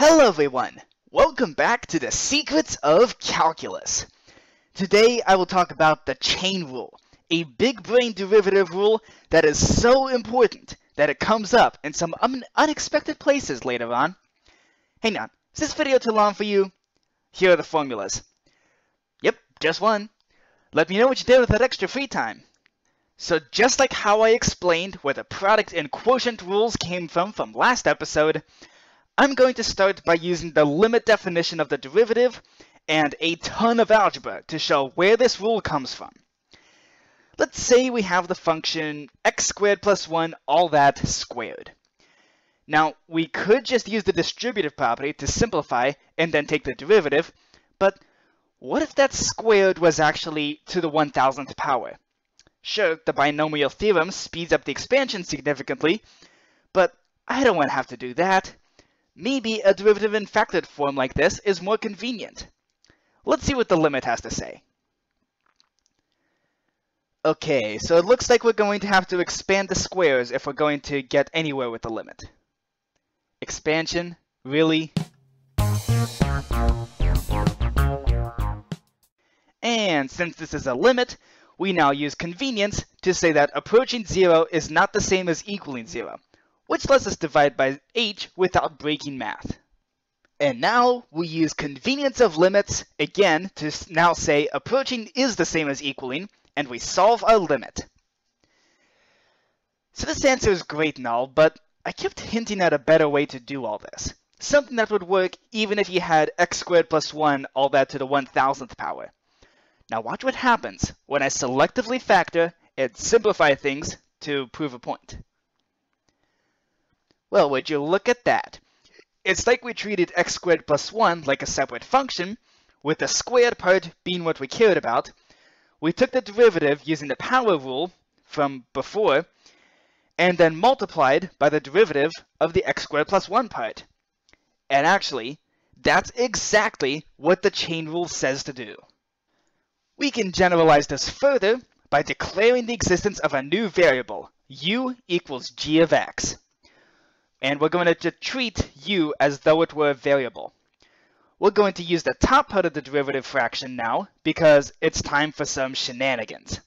Hello everyone! Welcome back to the Secrets of Calculus. Today I will talk about the chain rule, a big brain derivative rule that is so important that it comes up in some un unexpected places later on. Hang on, is this video too long for you? Here are the formulas. Yep, just one. Let me know what you did with that extra free time. So just like how I explained where the product and quotient rules came from from last episode, I'm going to start by using the limit definition of the derivative and a ton of algebra to show where this rule comes from. Let's say we have the function x squared plus 1 all that squared. Now, we could just use the distributive property to simplify and then take the derivative, but what if that squared was actually to the 1000th power? Sure, the binomial theorem speeds up the expansion significantly, but I don't want to have to do that. Maybe a derivative in factored form like this is more convenient. Let's see what the limit has to say. Okay, so it looks like we're going to have to expand the squares if we're going to get anywhere with the limit. Expansion? Really? And since this is a limit, we now use convenience to say that approaching zero is not the same as equaling zero, which lets us divide by h without breaking math. And now we use convenience of limits again to now say approaching is the same as equaling, and we solve our limit. So this answer is great and all, but I kept hinting at a better way to do all this. Something that would work even if you had x squared plus 1 all that to the 1000th power. Now watch what happens when I selectively factor and simplify things to prove a point. Well, would you look at that? It's like we treated x squared plus 1 like a separate function, with the squared part being what we cared about. We took the derivative using the power rule from before, and then multiplied by the derivative of the x squared plus 1 part. And actually, that's exactly what the chain rule says to do. We can generalize this further by declaring the existence of a new variable, u equals g of x. And we're going to treat u as though it were a variable. We're going to use the top part of the derivative fraction now because it's time for some shenanigans.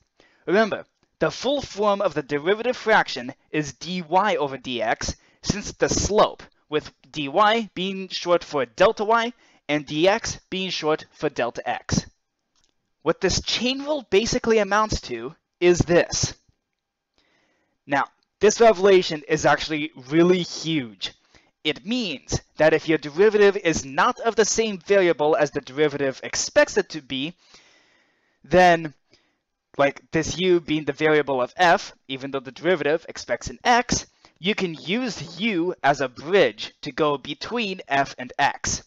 Remember, the full form of the derivative fraction is dy over dx since the slope, with dy being short for delta y and dx being short for delta x. What this chain rule basically amounts to is this. Now, this revelation is actually really huge. It means that if your derivative is not of the same variable as the derivative expects it to be, then, like this u being the variable of f, even though the derivative expects an x, you can use u as a bridge to go between f and x.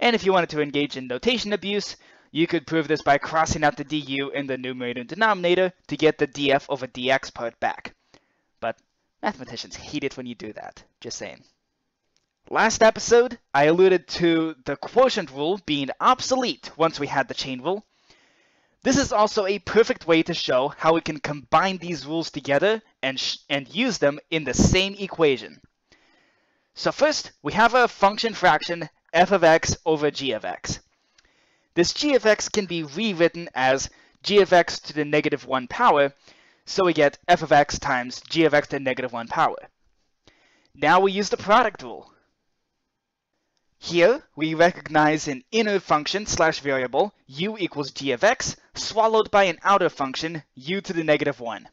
And if you wanted to engage in notation abuse, you could prove this by crossing out the du in the numerator and denominator to get the df over dx part back. Mathematicians hate it when you do that, just saying. Last episode, I alluded to the quotient rule being obsolete once we had the chain rule. This is also a perfect way to show how we can combine these rules together and, and use them in the same equation. So first, we have a function fraction f of x over g of x. This g of x can be rewritten as g of x to the negative 1 power, so we get f of x times g of x to the negative 1 power. Now we use the product rule. Here, we recognize an inner function slash variable, u equals g of x, swallowed by an outer function, u to the negative 1.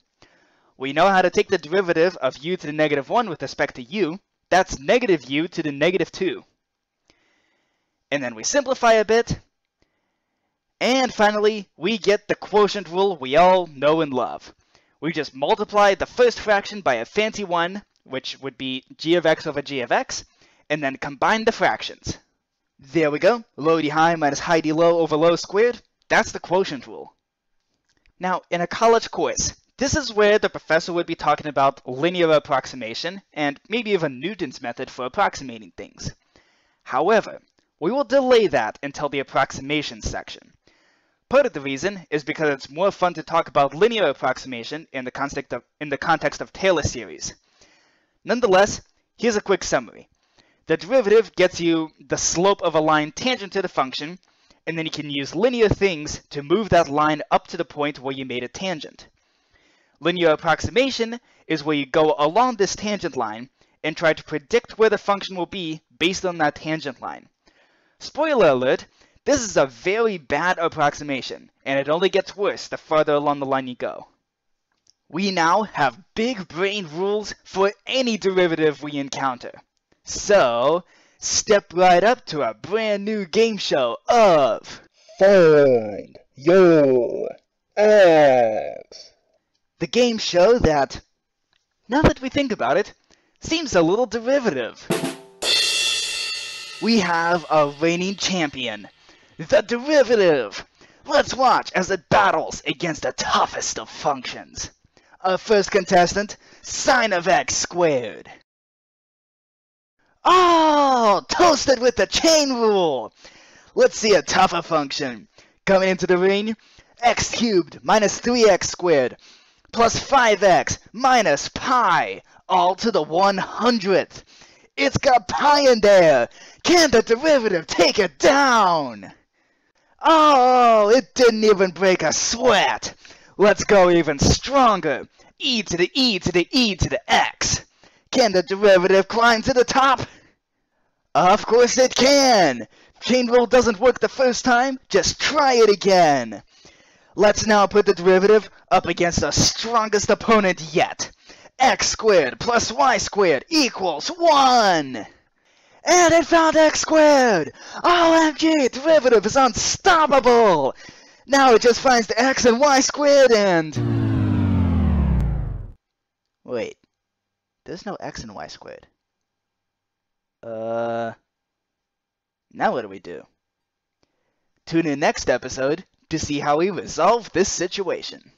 We know how to take the derivative of u to the negative 1 with respect to u. That's negative u to the negative 2. And then we simplify a bit, and finally, we get the quotient rule we all know and love. We just multiply the first fraction by a fancy one, which would be g of x over g of x, and then combine the fractions. There we go, low d high minus high d low over low squared. That's the quotient rule. Now, in a college course, this is where the professor would be talking about linear approximation and maybe even Newton's method for approximating things. However, we will delay that until the approximation section. Part of the reason is because it's more fun to talk about linear approximation in the context of, in the context of Taylor series. Nonetheless, here's a quick summary. The derivative gets you the slope of a line tangent to the function, and then you can use linear things to move that line up to the point where you made a tangent. Linear approximation is where you go along this tangent line and try to predict where the function will be based on that tangent line. Spoiler alert, this is a very bad approximation, and it only gets worse the farther along the line you go. We now have big brain rules for any derivative we encounter. So, step right up to a brand new game show of Find your x. The game show that, now that we think about it, seems a little derivative. We have a reigning champion, the derivative. Let's watch as it battles against the toughest of functions. Our first contestant, sine of x squared. Oh, toasted with the chain rule. Let's see a tougher function. Coming into the ring, x cubed minus 3x squared plus 5x minus pi all to the 100th. It's got pi in there. Can the derivative take it down? Oh, it didn't even break a sweat. Let's go even stronger. e to the e to the e to the x. Can the derivative climb to the top? Of course it can. Chain rule doesn't work the first time. Just try it again. Let's now put the derivative up against the strongest opponent yet. x squared plus y squared equals 1! And it found x squared! OMG, derivative is unstoppable! Now it just finds the x and y squared and... Wait, there's no x and y squared. Uh... Now what do we do? Tune in next episode to see how we resolve this situation.